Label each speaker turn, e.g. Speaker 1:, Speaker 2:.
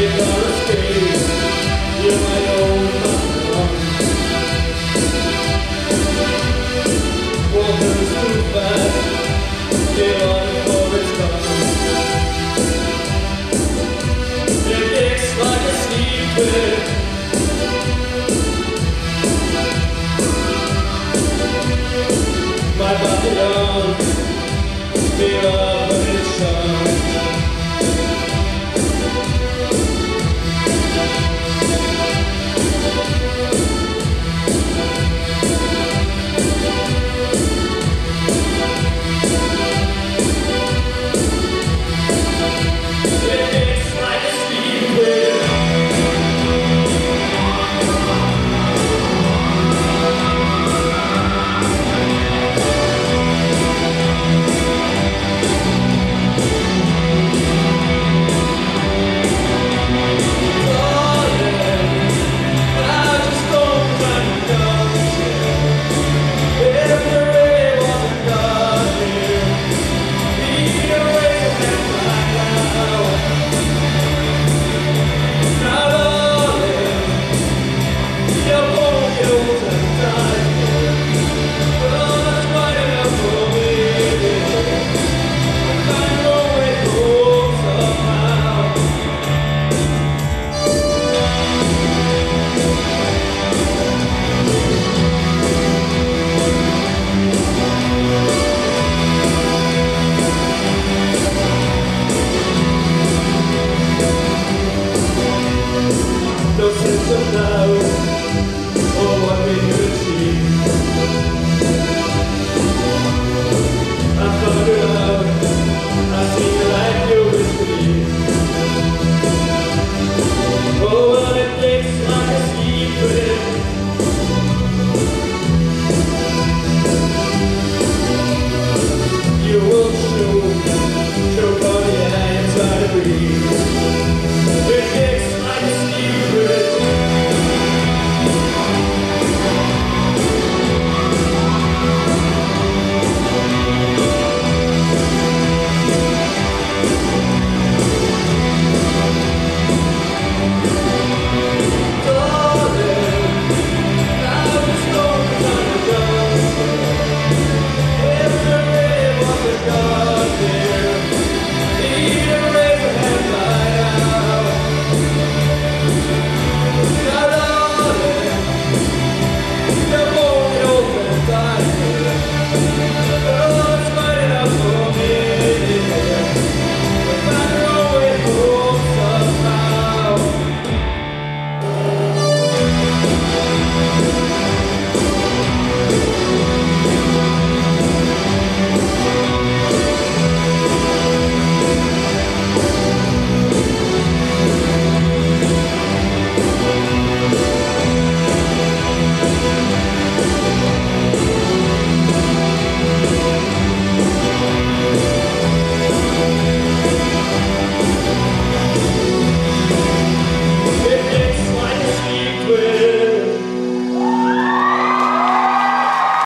Speaker 1: you will